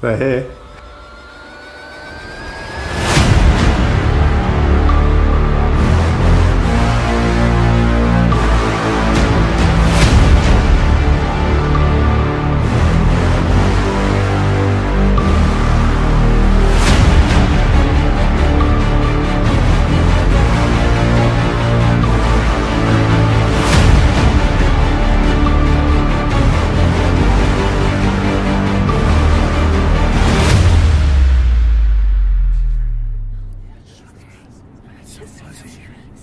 对，series.